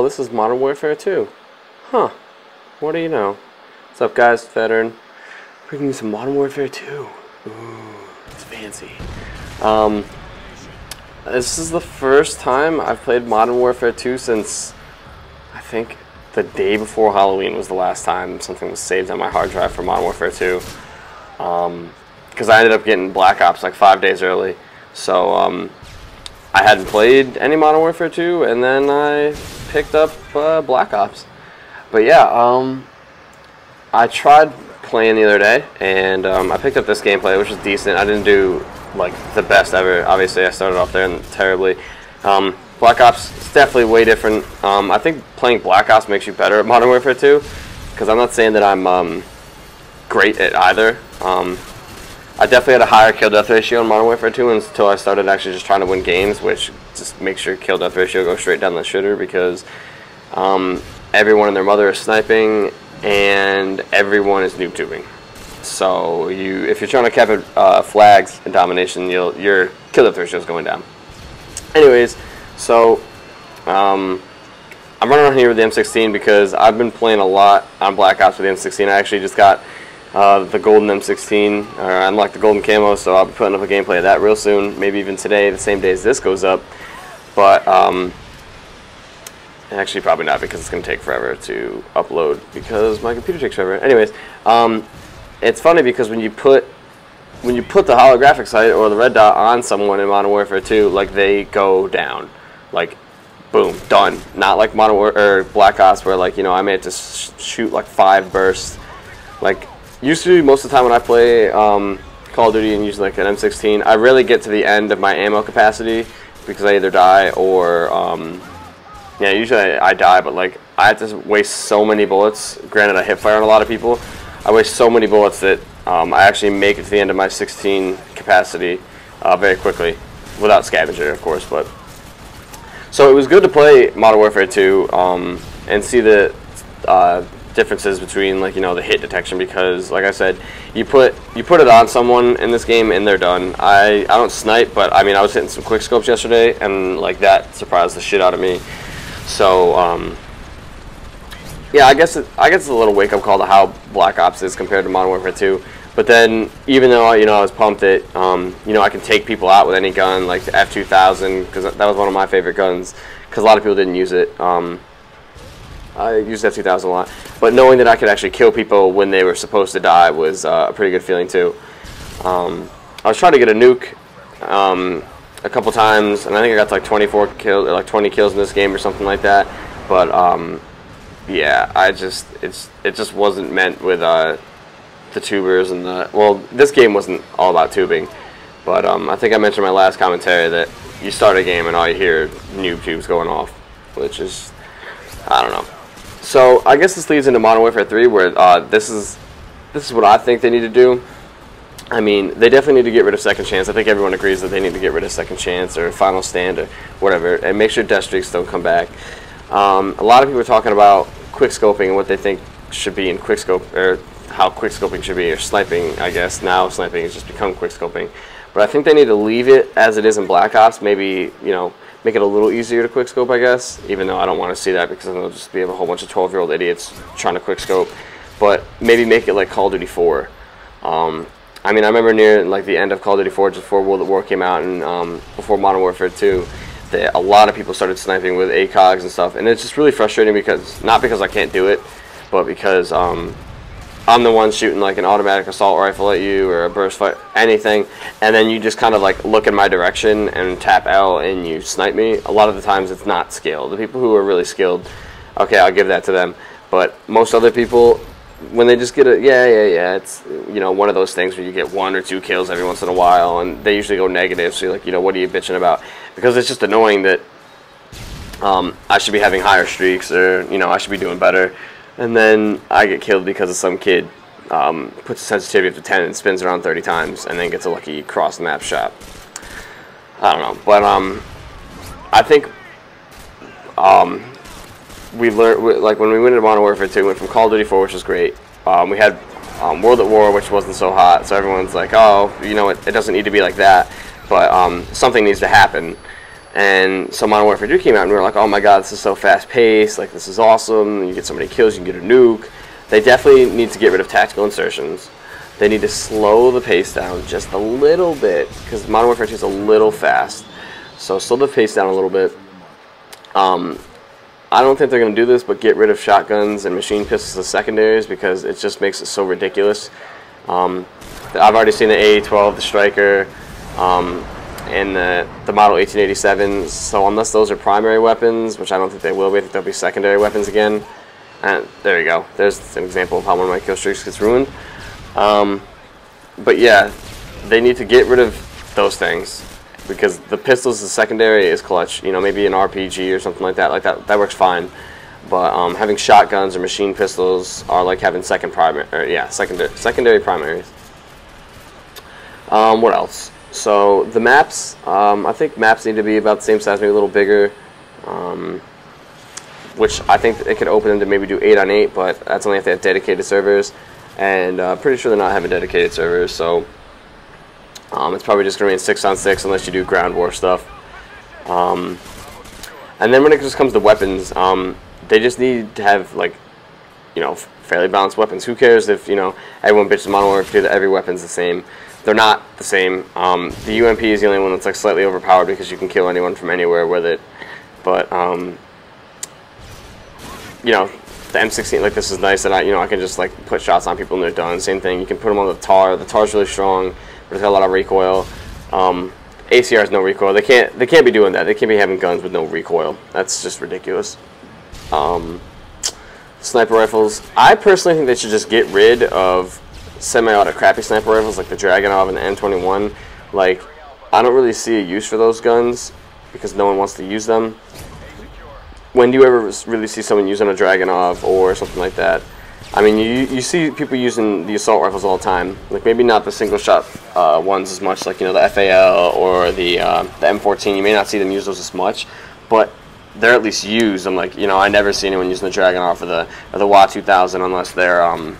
Oh, this is Modern Warfare 2. Huh. What do you know? What's up, guys? Phatern. Bringing you some Modern Warfare 2. Ooh, it's fancy. Um, this is the first time I've played Modern Warfare 2 since, I think, the day before Halloween was the last time something was saved on my hard drive for Modern Warfare 2. Um, because I ended up getting Black Ops like five days early. So, um, I hadn't played any Modern Warfare 2, and then I picked up uh, Black Ops. But yeah, um, I tried playing the other day, and um, I picked up this gameplay, which was decent. I didn't do like the best ever. Obviously, I started off there and terribly. Um, Black Ops is definitely way different. Um, I think playing Black Ops makes you better at Modern Warfare 2, because I'm not saying that I'm um, great at either. Um, I definitely had a higher kill death ratio in Modern Warfare 2 until I started actually just trying to win games, which just makes your kill death ratio go straight down the shitter because um, everyone and their mother is sniping and everyone is noob tubing. So you, if you're trying to cap uh, flags and domination, you'll, your kill death ratio is going down. Anyways, so um, I'm running around here with the M16 because I've been playing a lot on Black Ops with the M16. I actually just got uh, the golden M16, or I unlocked the golden camo, so I'll be putting up a gameplay of that real soon, maybe even today, the same day as this goes up. But, um, actually probably not because it's going to take forever to upload because my computer takes forever. Anyways, um, it's funny because when you put when you put the holographic sight or the red dot on someone in Modern Warfare 2, like they go down, like boom, done. Not like Modern War or Black Ops where like you know I may have to sh shoot like five bursts. Like used to most of the time when I play um, Call of Duty and use like an M16, I really get to the end of my ammo capacity because I either die or um, yeah, usually I, I, die, but like I have to waste so many bullets. Granted, I hip fire on a lot of people. I waste so many bullets that um, I actually make it to the end of my 16 capacity uh, very quickly, without scavenger, of course. But so it was good to play Modern Warfare 2 um, and see the uh, differences between like you know the hit detection because like I said you put you put it on someone in this game and they're done. I I don't snipe but I mean I was hitting some quick scopes yesterday and like that surprised the shit out of me. So um, yeah I guess it, I guess it's a little wake up call to how Black Ops is compared to Modern Warfare 2 but then even though you know I was pumped that um, you know I can take people out with any gun like the F2000 because that was one of my favorite guns because a lot of people didn't use it. Um, I used F2000 a lot. But knowing that I could actually kill people when they were supposed to die was uh, a pretty good feeling too. Um, I was trying to get a nuke um, a couple times, and I think I got to like 24 kills, like 20 kills in this game or something like that. But um, yeah, I just it's it just wasn't meant with uh, the tubers and the well, this game wasn't all about tubing. But um, I think I mentioned my last commentary that you start a game and all you hear noob tubes going off, which is I don't know. So I guess this leads into Modern Warfare 3, where uh, this is this is what I think they need to do. I mean, they definitely need to get rid of Second Chance. I think everyone agrees that they need to get rid of Second Chance or Final Stand or whatever, and make sure death streaks don't come back. Um, a lot of people are talking about quick scoping and what they think should be in quick scope or how quick scoping should be or sniping. I guess now sniping has just become quick scoping, but I think they need to leave it as it is in Black Ops. Maybe you know make it a little easier to quickscope, I guess, even though I don't want to see that because then there'll just be a whole bunch of 12 year old idiots trying to quickscope. But maybe make it like Call of Duty 4. Um, I mean, I remember near like the end of Call of Duty 4, just before World at War came out and um, before Modern Warfare 2, that a lot of people started sniping with ACOGs and stuff, and it's just really frustrating because not because I can't do it, but because um, I'm the one shooting like an automatic assault rifle at you or a burst fire, anything, and then you just kind of like look in my direction and tap L and you snipe me. A lot of the times it's not skilled. The people who are really skilled, okay, I'll give that to them. But most other people, when they just get a yeah yeah yeah, it's you know one of those things where you get one or two kills every once in a while, and they usually go negative. So you're like, you know, what are you bitching about? Because it's just annoying that um, I should be having higher streaks or you know I should be doing better and then I get killed because of some kid um, puts a sensitivity up to 10 and spins around 30 times and then gets a lucky cross map shot. I don't know, but um, I think um, we learned like when we went into Modern Warfare 2, we went from Call of Duty 4, which was great. Um, we had um, World at War, which wasn't so hot, so everyone's like, oh, you know, it, it doesn't need to be like that, but um, something needs to happen. And so Modern Warfare 2 came out, and we were like, oh my god, this is so fast paced. Like, this is awesome. You get so many kills, you can get a nuke. They definitely need to get rid of tactical insertions. They need to slow the pace down just a little bit, because Modern Warfare 2 is a little fast. So slow the pace down a little bit. Um, I don't think they're going to do this, but get rid of shotguns and machine pistols as secondaries because it just makes it so ridiculous. Um, I've already seen the A12, the Striker, um, and the, the Model 1887. So unless those are primary weapons, which I don't think they will be, I think they'll be secondary weapons again. And there you go. There's an example of how one of my kill streaks gets ruined. Um, but yeah, they need to get rid of those things because the pistols, the secondary is clutch. You know, maybe an RPG or something like that. Like that, that works fine. But um, having shotguns or machine pistols are like having second primary, yeah, secondary, secondary primaries. Um, what else? So the maps, um, I think maps need to be about the same size, maybe a little bigger. Um, which I think it could open them to maybe do 8 on 8, but that's only if they have dedicated servers. And uh, pretty sure they're not having dedicated servers, so um, it's probably just going to remain 6 on 6 unless you do ground war stuff. Um, and then when it just comes to weapons, um, they just need to have, like, you know, fairly balanced weapons. Who cares if, you know, everyone bitches Modern Warfare 2 that every weapon's the same. They're not the same. Um, the UMP is the only one that's like slightly overpowered because you can kill anyone from anywhere with it. But um, you know, the M16 like this is nice that I you know I can just like put shots on people and they're done. Same thing. You can put them on the TAR. The TAR's really strong, but it's got a lot of recoil. Um, ACR has no recoil. They can't they can't be doing that. They can't be having guns with no recoil. That's just ridiculous. Um, sniper rifles. I personally think they should just get rid of semi-auto crappy sniper rifles like the Dragunov and the M21. Like, I don't really see a use for those guns because no one wants to use them. When do you ever really see someone using a Dragunov or something like that? I mean, you, you see people using the assault rifles all the time. Like, maybe not the single-shot uh, ones as much, like, you know, the FAL or the, uh, the M14. You may not see them use those as much, but they're at least used. I'm like, you know, I never see anyone using the Dragunov or the, or the WA 2000 unless they're, um,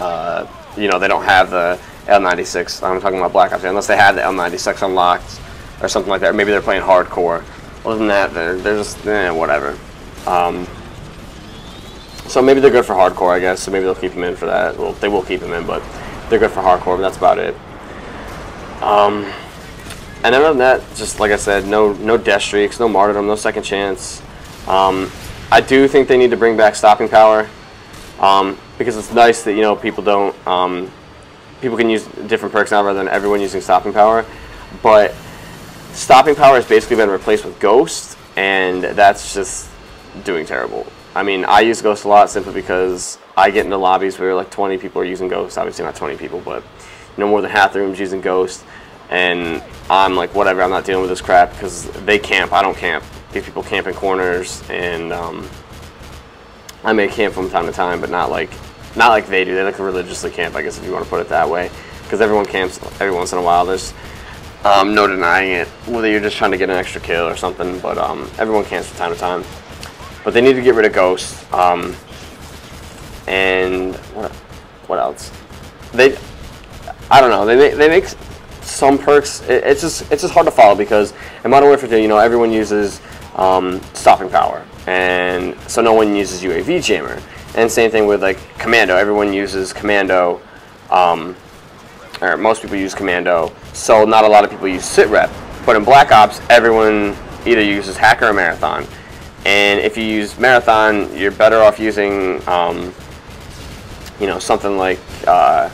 uh, you know, they don't have the L96. I'm talking about Black Ops, unless they had the L96 unlocked or something like that. Or maybe they're playing hardcore. Other than that, they're, they're just, eh, whatever. Um, so maybe they're good for hardcore, I guess. So maybe they'll keep them in for that. Well, they will keep them in, but they're good for hardcore. But that's about it. Um, and other than that, just like I said, no no death streaks, no martyrdom, no second chance. Um, I do think they need to bring back stopping power. Um, because it's nice that you know people don't um, people can use different perks now rather than everyone using stopping power. But stopping power has basically been replaced with ghost, and that's just doing terrible. I mean, I use ghost a lot simply because I get into lobbies where like 20 people are using ghost. Obviously not 20 people, but you know more than half the rooms using ghost, and I'm like whatever. I'm not dealing with this crap because they camp. I don't camp. These people camp in corners and. Um, I may camp from time to time, but not like not like they do. They like religiously camp, I guess, if you want to put it that way. Because everyone camps every once in a while. There's um, no denying it, whether you're just trying to get an extra kill or something. But um, everyone camps from time to time. But they need to get rid of ghosts. Um, and what, what else? They, I don't know. They they make some perks. It, it's just it's just hard to follow because in Modern Warfare 2, you know, everyone uses um, stopping power, and so no one uses UAV jammer. And same thing with like commando. Everyone uses commando, um, or most people use commando. So not a lot of people use sit rep. But in Black Ops, everyone either uses hacker or marathon. And if you use marathon, you're better off using, um, you know, something like uh,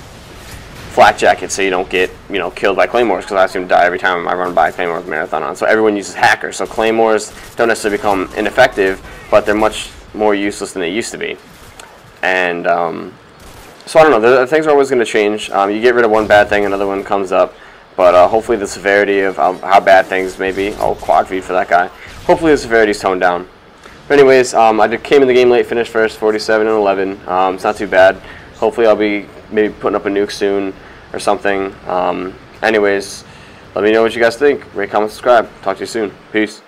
flak jacket, so you don't get, you know, killed by claymores. Because I seem to die every time I run by a claymore with marathon on. So everyone uses hackers. So claymores don't necessarily become ineffective, but they're much more useless than they used to be. And um, so I don't know. The, things are always going to change. Um, you get rid of one bad thing, another one comes up. But uh, hopefully the severity of how, how, bad things may be. Oh, quad feed for that guy. Hopefully the severity is toned down. But anyways, um, I came in the game late, finished first, 47 and 11. Um, it's not too bad. Hopefully I'll be maybe putting up a nuke soon or something. Um, anyways, let me know what you guys think. Rate, comment, subscribe. Talk to you soon. Peace.